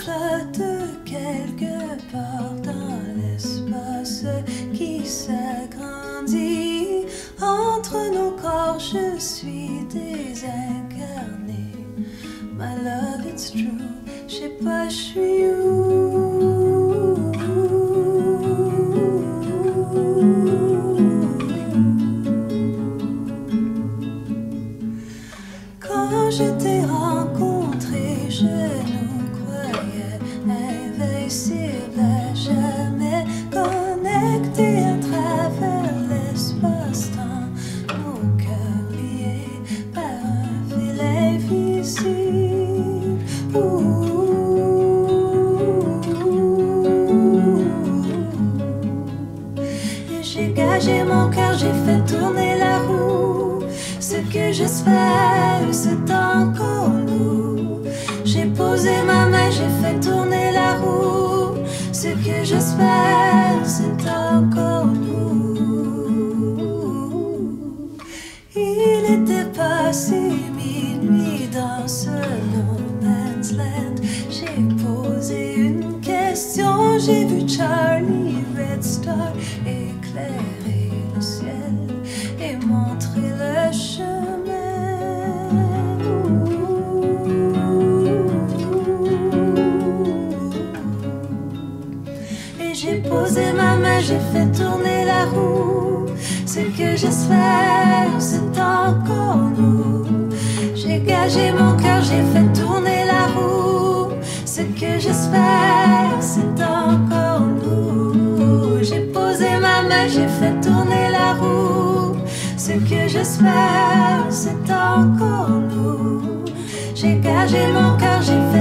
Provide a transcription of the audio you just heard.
flotte quelque part dans l'espace qui s'agrandit. Entre nos corps, je suis désincarné. My love, it's true. Je sais pas, je où? Quand je t'ai rencontré, je j'ai gagé mon cœur, j'ai fait tourner la roue. Ce que j'espère, c'est encore nous. J'ai posé ma main, j'ai fait tourner la roue. Ce que j'espère, c'est encore nous. Il était passé minuit dans ce j'ai vu Charlie Red Star éclairer le ciel et montrer le chemin. Et j'ai posé ma main, j'ai fait tourner la roue. Ce que j'espère, c'est encore nous. J'ai gagé mon cœur, j'ai fait tourner la roue. Ce que j'espère, j'ai fait tourner la roue. Ce que j'espère, c'est encore lourd. J'ai gagé mon cœur, j'ai fait.